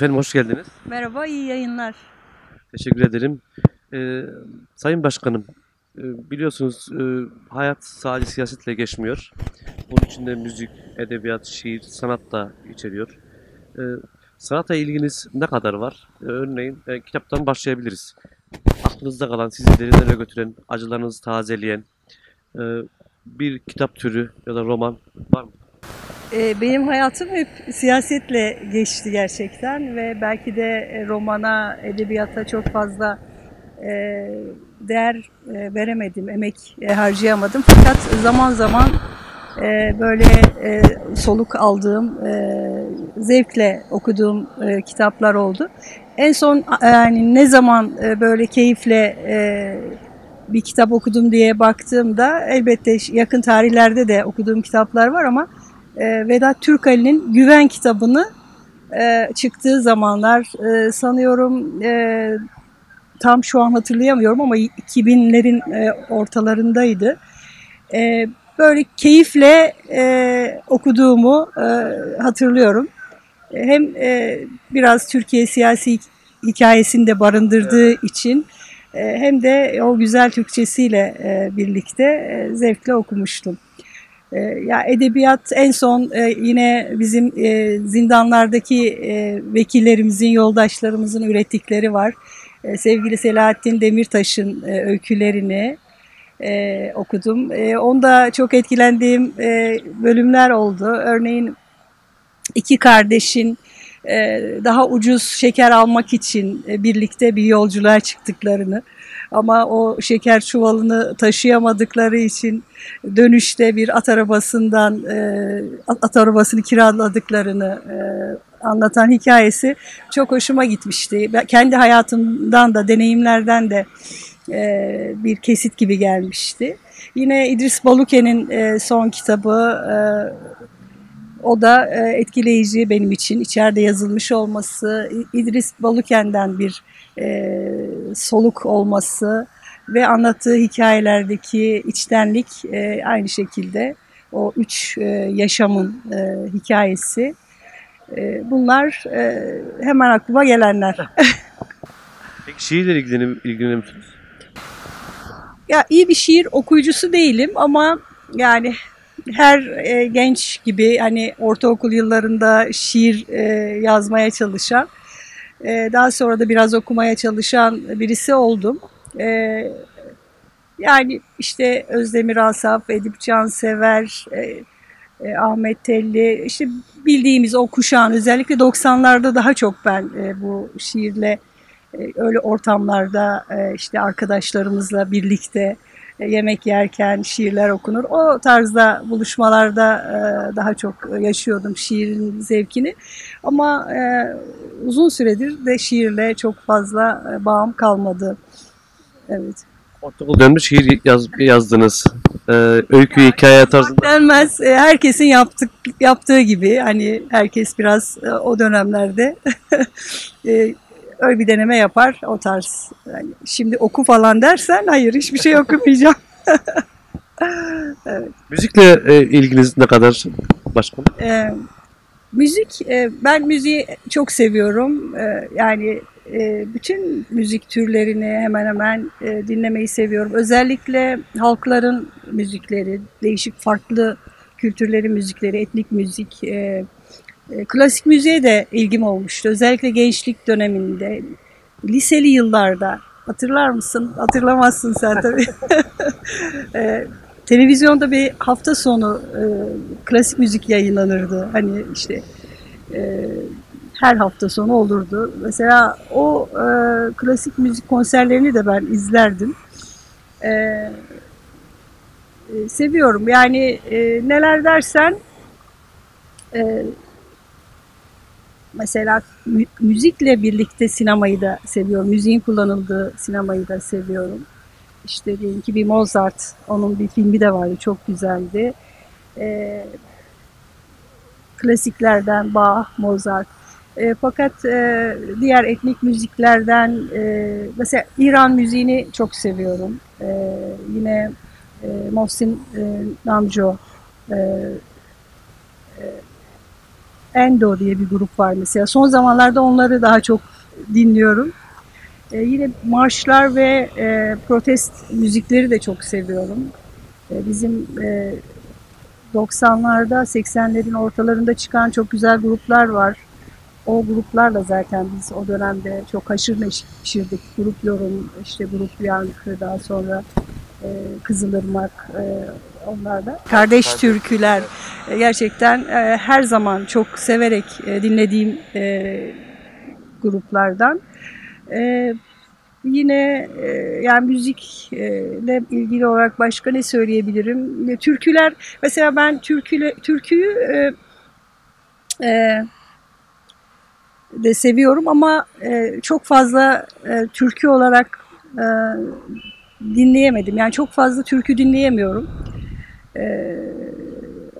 Efendim hoş geldiniz. Merhaba, iyi yayınlar. Teşekkür ederim. Ee, Sayın Başkanım, e, biliyorsunuz e, hayat sadece siyasetle geçmiyor. Bunun içinde müzik, edebiyat, şiir, sanat da içeriyor. Ee, sanata ilginiz ne kadar var? Ee, örneğin e, kitaptan başlayabiliriz. Aklınızda kalan, sizi derinlere götüren, acılarınızı tazeleyen e, bir kitap türü ya da roman var mı? Ee, benim hayatım hep siyasetle geçti gerçekten ve belki de e, romana, edebiyata çok fazla e, değer e, veremedim, emek harcayamadım. Fakat zaman zaman böyle soluk aldığım, zevkle okuduğum kitaplar oldu. En son yani ne zaman böyle keyifle bir kitap okudum diye baktığımda elbette yakın tarihlerde de okuduğum kitaplar var ama e, Vedat Türkali'nin Güven kitabını e, çıktığı zamanlar e, sanıyorum e, tam şu an hatırlayamıyorum ama 2000'lerin e, ortalarındaydı. E, böyle keyifle e, okuduğumu e, hatırlıyorum. Hem e, biraz Türkiye siyasi hikayesini de barındırdığı için e, hem de o güzel Türkçesiyle e, birlikte e, zevkle okumuştum. E, Ya edebiyat en son e, yine bizim e, zindanlardaki e, vekillerimizin, yoldaşlarımızın ürettikleri var. E, Sevgili Selahattin Demirtaş'ın e, öykülerini e, okudum. E, onda çok etkilendiğim e, bölümler oldu. Örneğin iki kardeşin e, daha ucuz şeker almak için e, birlikte bir yolculuğa çıktıklarını ama o şeker çuvalını taşıyamadıkları için dönüşte bir at arabasından e, at arabasını kiraladıklarını e, anlatan hikayesi çok hoşuma gitmişti. Ben kendi hayatımdan da deneyimlerden de e, bir kesit gibi gelmişti. Yine İdris Baluke'nin son kitabı o da etkileyici benim için. İçeride yazılmış olması, İdris Baluken'den bir soluk olması ve anlattığı hikayelerdeki içtenlik e, aynı şekilde o üç e, yaşamın e, hikayesi. E, bunlar e, hemen aklıma gelenler. Peki şiirle ilgilenir, ilgilenir misiniz? Ya iyi bir şiir okuyucusu değilim ama yani her e, genç gibi hani ortaokul yıllarında şiir e, yazmaya çalışan, e, daha sonra da biraz okumaya çalışan birisi oldum. E, yani işte Özdemir Asaf, Edip Cansever, e, e, Ahmet Telli, işte bildiğimiz o kuşağın özellikle 90'larda daha çok ben e, bu şiirle e, öyle ortamlarda e, işte arkadaşlarımızla birlikte yemek yerken şiirler okunur. O tarzda buluşmalarda e, daha çok yaşıyordum şiirin zevkini. Ama e, uzun süredir de şiirle çok fazla e, bağım kalmadı. Evet. Ortaokul döneminde şiir yaz, yazdınız. Ee, öykü, hikaye tarzında. Denmez. Herkesin yaptık, yaptığı gibi hani herkes biraz o dönemlerde öyle bir deneme yapar o tarz. Yani şimdi oku falan dersen hayır hiçbir şey okumayacağım. Müzikle e, ilginiz ne kadar başkanım? E, müzik, e, ben müziği çok seviyorum. E, yani e, bütün müzik türlerini hemen hemen e, dinlemeyi seviyorum. Özellikle halkların müzikleri, değişik farklı kültürlerin müzikleri, etnik müzik, e, klasik müziğe de ilgim olmuştu. Özellikle gençlik döneminde, liseli yıllarda. Hatırlar mısın? Hatırlamazsın sen tabii. E, televizyonda bir hafta sonu e, klasik müzik yayınlanırdı. Hani işte e, her hafta sonu olurdu. Mesela o e, klasik müzik konserlerini de ben izlerdim. E, e, seviyorum. Yani e, neler dersen e, mesela mü- müzikle birlikte sinemayı da seviyorum. Müziğin kullanıldığı sinemayı da seviyorum. İşte diyelim ki bir Mozart, onun bir filmi de vardı, çok güzeldi. E, klasiklerden Bach, Mozart. E, fakat e, diğer etnik müziklerden, e, mesela İran müziğini çok seviyorum. E, yine e, Mohsin e, Namjo, e, Endo diye bir grup var mesela. Son zamanlarda onları daha çok dinliyorum. E, yine marşlar ve e, protest müzikleri de çok seviyorum. E, bizim e, 90'larda 80'lerin ortalarında çıkan çok güzel gruplar var. O gruplarla zaten biz o dönemde çok haşır neşir pişirdik. Grup Yorum, işte Grup Yankı, daha sonra e, Kızılırmak e, onlarla. Kardeş türküler e, gerçekten e, her zaman çok severek e, dinlediğim gruplardan. Yine yani müzikle ilgili olarak başka ne söyleyebilirim? Türküler mesela ben türküle, türküyü de seviyorum ama çok fazla türkü olarak dinleyemedim. Yani çok fazla türkü dinleyemiyorum. E,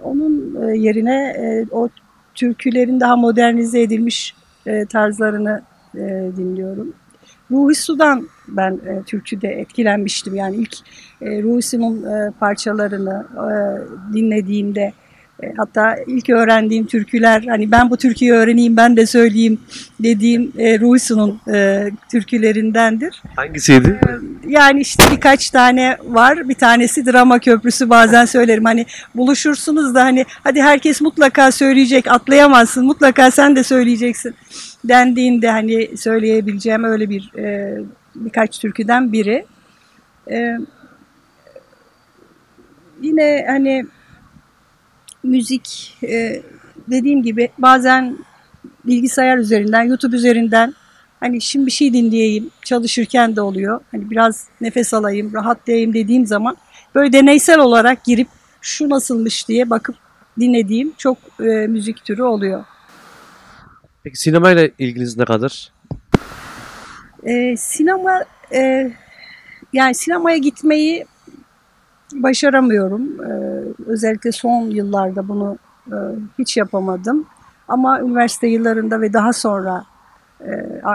onun e, yerine e, o türkülerin daha modernize edilmiş e, tarzlarını dinliyorum. Ruhi Su'dan ben e, türküde etkilenmiştim. Yani ilk e, Ruhi Su'nun e, parçalarını e, dinlediğimde hatta ilk öğrendiğim türküler hani ben bu türküyü öğreneyim ben de söyleyeyim dediğim e, Ruhi Su'nun e, türkülerindendir. Hangisiydi? Yani işte birkaç tane var. Bir tanesi drama köprüsü bazen söylerim. Hani buluşursunuz da hani hadi herkes mutlaka söyleyecek atlayamazsın mutlaka sen de söyleyeceksin dendiğinde hani söyleyebileceğim öyle bir e, birkaç türküden biri. E, yine hani müzik e, dediğim gibi bazen bilgisayar üzerinden, YouTube üzerinden hani şimdi bir şey dinleyeyim çalışırken de oluyor. Hani biraz nefes alayım, rahatlayayım dediğim zaman böyle deneysel olarak girip şu nasılmış diye bakıp dinlediğim çok e, müzik türü oluyor. Peki sinemayla ilginiz ne kadar? E, sinema e, yani sinemaya gitmeyi başaramıyorum. E, özellikle son yıllarda bunu e, hiç yapamadım. Ama üniversite yıllarında ve daha sonra e,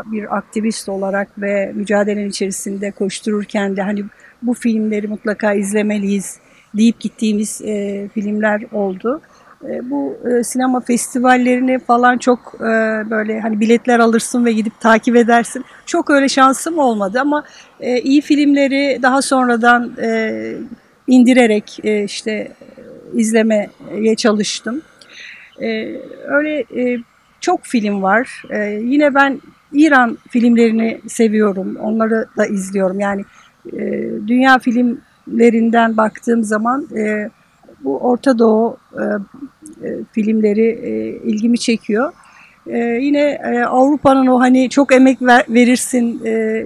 bir aktivist olarak ve mücadelenin içerisinde koştururken de hani bu filmleri mutlaka izlemeliyiz deyip gittiğimiz e, filmler oldu. Bu sinema festivallerini falan çok böyle hani biletler alırsın ve gidip takip edersin. Çok öyle şansım olmadı ama iyi filmleri daha sonradan indirerek e, işte izlemeye çalıştım. E, öyle e, çok film var. E, yine ben İran filmlerini seviyorum. Onları da izliyorum. Yani e, dünya filmlerinden baktığım zaman e, bu Orta Doğu e, e, filmleri e, ilgimi çekiyor. E, yine e, Avrupa'nın o hani çok emek ver, verirsin, e,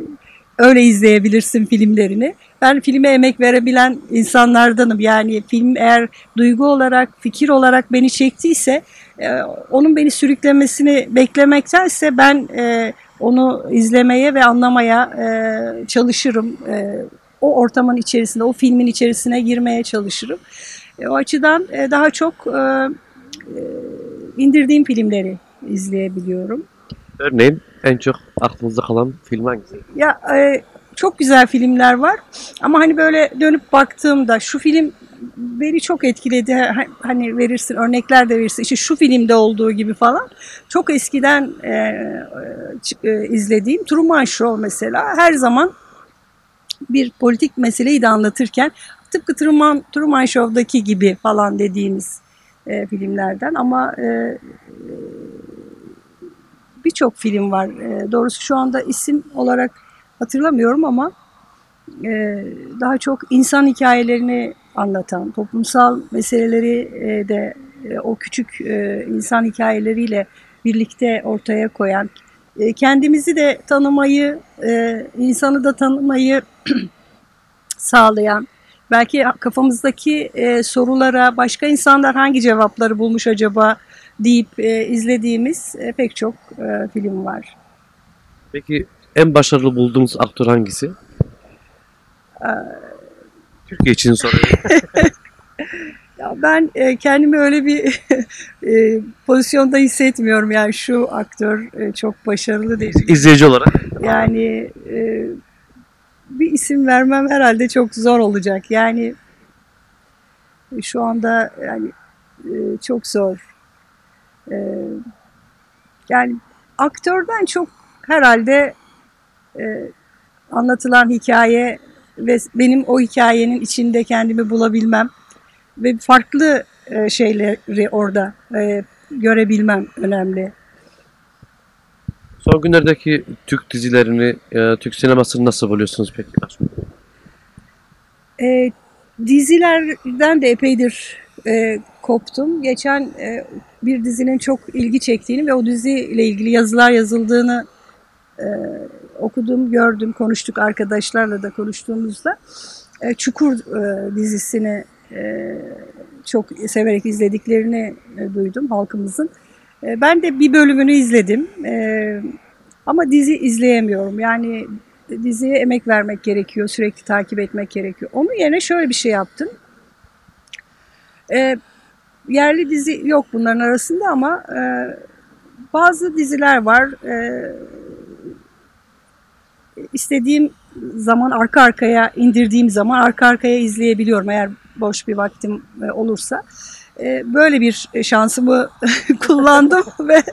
öyle izleyebilirsin filmlerini. Ben filme emek verebilen insanlardanım. Yani film eğer duygu olarak, fikir olarak beni çektiyse e, onun beni sürüklemesini beklemektense ben e, onu izlemeye ve anlamaya e, çalışırım. E, o ortamın içerisinde, o filmin içerisine girmeye çalışırım. E, o açıdan e, daha çok e, e, indirdiğim filmleri izleyebiliyorum. Örneğin en çok aklınızda kalan film hangisi? Ya e, çok güzel filmler var ama hani böyle dönüp baktığımda şu film beni çok etkiledi. Hani verirsin örnekler de verirsin. İşte şu filmde olduğu gibi falan. Çok eskiden e, e, izlediğim Truman Show mesela her zaman bir politik meseleyi de anlatırken tıpkı Truman, Truman Show'daki gibi falan dediğimiz e, filmlerden ama e, birçok film var. E, doğrusu şu anda isim olarak hatırlamıyorum ama e, daha çok insan hikayelerini anlatan, toplumsal meseleleri e, de e, o küçük e, insan hikayeleriyle birlikte ortaya koyan, e, kendimizi de tanımayı, e, insanı da tanımayı sağlayan, belki kafamızdaki e, sorulara başka insanlar hangi cevapları bulmuş acaba deyip e, izlediğimiz e, pek çok e, film var. Peki en başarılı bulduğunuz aktör hangisi? Ee, Türkiye için soruyorum. ya ben e, kendimi öyle bir e, pozisyonda hissetmiyorum. Yani şu aktör e, çok başarılı değil. İzleyici olarak. Yani e, bir isim vermem herhalde çok zor olacak. Yani şu anda yani e, çok zor. E, yani aktörden çok herhalde e, anlatılan hikaye ve benim o hikayenin içinde kendimi bulabilmem ve farklı e, şeyleri orada e, görebilmem önemli. Son günlerdeki Türk dizilerini, e, Türk sinemasını nasıl buluyorsunuz peki? E, dizilerden de epeydir e, koptum. Geçen e, bir dizinin çok ilgi çektiğini ve o diziyle ilgili yazılar yazıldığını e, okudum, gördüm, konuştuk arkadaşlarla da konuştuğumuzda. E, Çukur e, dizisini e, çok severek izlediklerini e, duydum halkımızın. E, ben de bir bölümünü izledim e, ama dizi izleyemiyorum. Yani diziye emek vermek gerekiyor, sürekli takip etmek gerekiyor. Onun yerine şöyle bir şey yaptım. E, yerli dizi yok bunların arasında ama e, bazı diziler var. E, istediğim zaman arka arkaya indirdiğim zaman arka arkaya izleyebiliyorum eğer boş bir vaktim e, olursa. E, böyle bir şansımı kullandım ve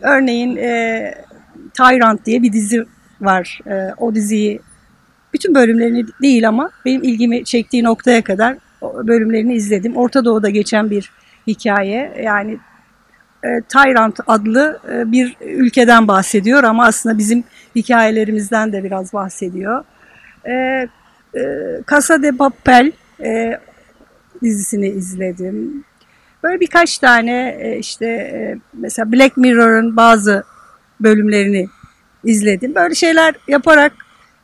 örneğin e, Tyrant diye bir dizi var. O diziyi bütün bölümlerini değil ama benim ilgimi çektiği noktaya kadar bölümlerini izledim. Orta Doğu'da geçen bir hikaye. Yani e, Tyrant adlı e, bir ülkeden bahsediyor ama aslında bizim hikayelerimizden de biraz bahsediyor. E, e, Casa de Papel e, dizisini izledim. Böyle birkaç tane e, işte e, mesela Black Mirror'ın bazı bölümlerini izledim. Böyle şeyler yaparak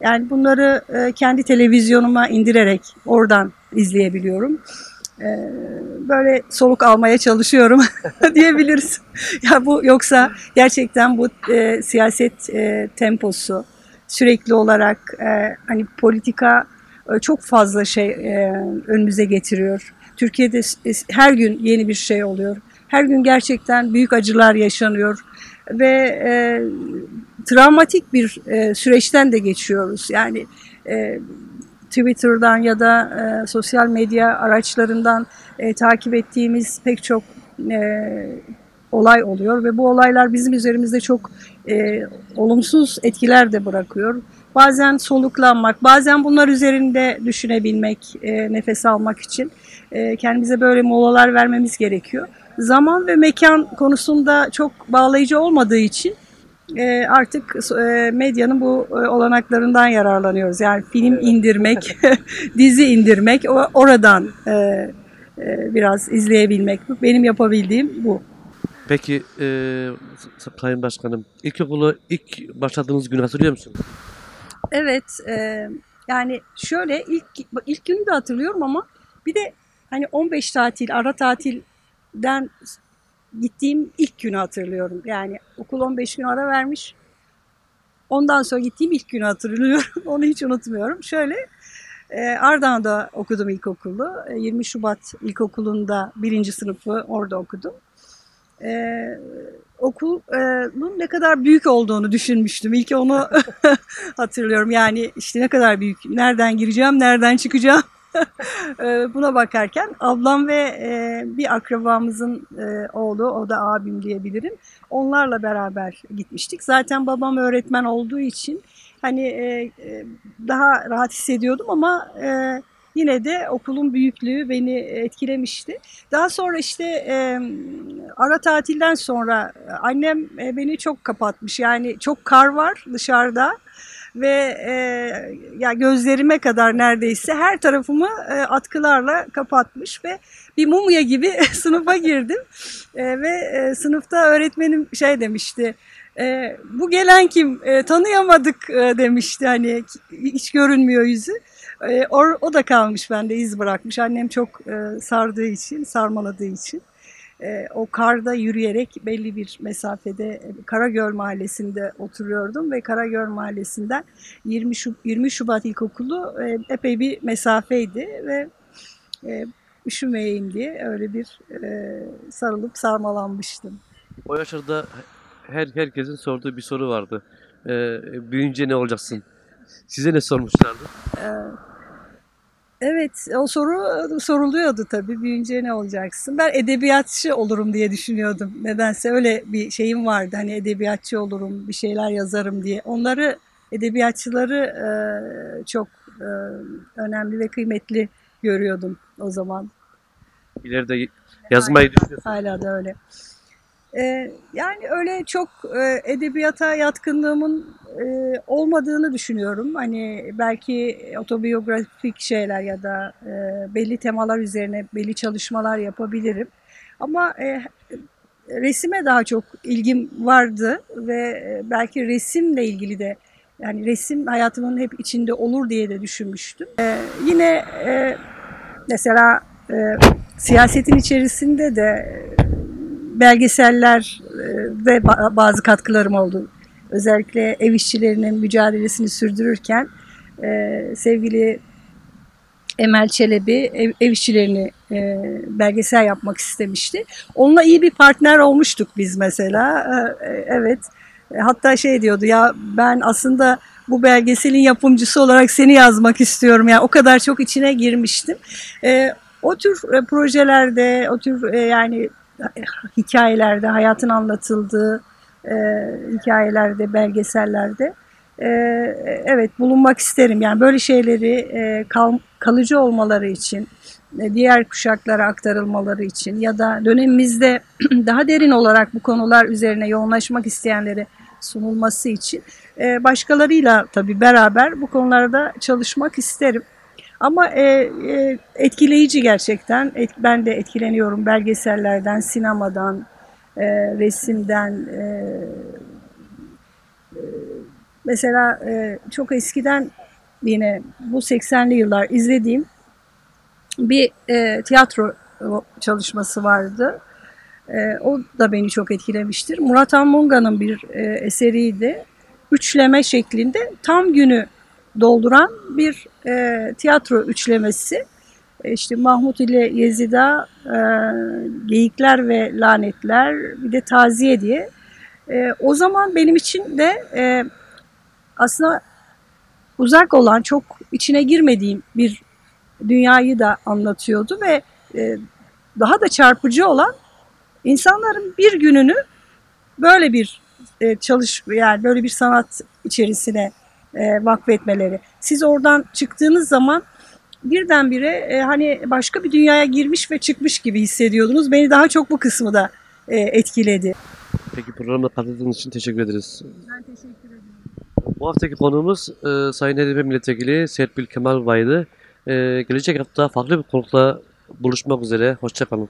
yani bunları e, kendi televizyonuma indirerek oradan izleyebiliyorum. E, böyle soluk almaya çalışıyorum diyebiliriz. ya bu yoksa gerçekten bu e, siyaset e, temposu sürekli olarak e, hani politika e, çok fazla şey e, önümüze getiriyor. Türkiye'de e, her gün yeni bir şey oluyor. Her gün gerçekten büyük acılar yaşanıyor ve e, travmatik bir e, süreçten de geçiyoruz. Yani e, Twitter'dan ya da e, sosyal medya araçlarından e, takip ettiğimiz pek çok e, olay oluyor ve bu olaylar bizim üzerimizde çok e, olumsuz etkiler de bırakıyor. Bazen soluklanmak, bazen bunlar üzerinde düşünebilmek, e, nefes almak için e, kendimize böyle molalar vermemiz gerekiyor. Zaman ve mekan konusunda çok bağlayıcı olmadığı için artık e, medyanın bu e, olanaklarından yararlanıyoruz. Yani film indirmek, dizi indirmek, oradan biraz izleyebilmek. Benim yapabildiğim bu. Peki e, Sayın Başkanım, ilkokulu ilk başladığınız günü hatırlıyor musunuz? Evet, e, yani şöyle ilk ilk günü de hatırlıyorum ama bir de hani 15 tatil, ara tatilden gittiğim ilk günü hatırlıyorum. Yani okul 15 gün ara vermiş. Ondan sonra gittiğim ilk günü hatırlıyorum. Onu hiç unutmuyorum. Şöyle e, Ardahan'da okudum ilkokulu. 20 Şubat İlkokulu'nda birinci sınıfı orada okudum. E, okulun ne kadar büyük olduğunu düşünmüştüm. İlk onu hatırlıyorum. Yani işte ne kadar büyük, nereden gireceğim, nereden çıkacağım Ee, buna bakarken ablam ve e, bir akrabamızın e, oğlu, o da abim diyebilirim. Onlarla beraber gitmiştik. Zaten babam öğretmen olduğu için hani e, daha rahat hissediyordum ama yine de okulun büyüklüğü beni etkilemişti. Daha sonra işte ara tatilden sonra annem beni çok kapatmış. Yani çok kar var dışarıda ve e, ya gözlerime kadar neredeyse her tarafımı e, atkılarla kapatmış ve bir mumya gibi sınıfa girdim e, ve e, sınıfta öğretmenim şey demişti. E, bu gelen kim? E, tanıyamadık e, demişti hani hiç görünmüyor yüzü. E, o, o da kalmış bende iz bırakmış. Annem çok e, sardığı için, sarmaladığı için e, o karda yürüyerek belli bir mesafede e, Karagöl Mahallesi'nde oturuyordum ve Karagöl Mahallesi'nden 20, Şub 20 Şubat İlkokulu e, epey bir mesafeydi ve e, üşümeyeyim diye öyle bir e, sarılıp sarmalanmıştım. O yaşlarda her herkesin sorduğu bir soru vardı. E, büyüyünce ne olacaksın? Size ne sormuşlardı? E, Evet, o soru soruluyordu tabii. Büyüyünce ne olacaksın? Ben edebiyatçı olurum diye düşünüyordum. Nedense öyle bir şeyim vardı. Hani edebiyatçı olurum, bir şeyler yazarım diye. Onları, edebiyatçıları e, çok e, önemli ve kıymetli görüyordum o zaman. İleride yazmayı düşünüyorsunuz. Hala da öyle. Yani öyle çok e, edebiyata yatkınlığımın e, olmadığını düşünüyorum. Hani belki otobiyografik şeyler ya da e, belli temalar üzerine belli çalışmalar yapabilirim. Ama e, resime daha çok ilgim vardı ve e, belki resimle ilgili de yani resim hayatımın hep içinde olur diye de düşünmüştüm. E, yine e, mesela e, siyasetin içerisinde de e, belgeseller e, ve ba- bazı katkılarım oldu. Özellikle ev işçilerinin mücadelesini sürdürürken e, sevgili Emel Çelebi ev, ev işçilerini e, belgesel yapmak istemişti. Onunla iyi bir partner olmuştuk biz mesela. E, e, evet. E, Hatta şey diyordu ya ben aslında bu belgeselin yapımcısı olarak seni yazmak istiyorum. Yani o kadar çok içine girmiştim. E, o tür e, projelerde, o tür e, yani hikayelerde, hayatın anlatıldığı e, hikayelerde, belgesellerde e, evet bulunmak isterim. Yani böyle şeyleri e, kal- kalıcı olmaları için, e, diğer kuşaklara aktarılmaları için ya da dönemimizde daha derin olarak bu konular üzerine yoğunlaşmak isteyenlere sunulması için e, başkalarıyla tabii beraber bu konularda çalışmak isterim. Ama e, e, etkileyici gerçekten. Et- ben de etkileniyorum belgesellerden, sinemadan, e, resimden. e, e, mesela e, çok eskiden yine bu 80'li yıllar izlediğim bir e, tiyatro çalışması vardı. E, o da beni çok etkilemiştir. Murat Anmunga'nın bir e, eseriydi. Üçleme şeklinde tam günü dolduran bir e, tiyatro üçlemesi. İşte Mahmut ile Yezida, e, Geyikler ve Lanetler, bir de Taziye diye. E, o zaman benim için de e, aslında uzak olan, çok içine girmediğim bir dünyayı da anlatıyordu ve e, daha da çarpıcı olan insanların bir gününü böyle bir e, çalış yani böyle bir sanat içerisine e, vakfetmeleri. Siz oradan çıktığınız zaman birdenbire e, hani başka bir dünyaya girmiş ve çıkmış gibi hissediyordunuz. Beni daha çok bu kısmı da e, etkiledi. Peki programa katıldığınız için teşekkür ederiz. Ben teşekkür ederim. Bu haftaki konuğumuz e, Sayın HDP Milletvekili Serpil Kemal Baydı. E, gelecek hafta farklı bir konukla buluşmak üzere. Hoşçakalın.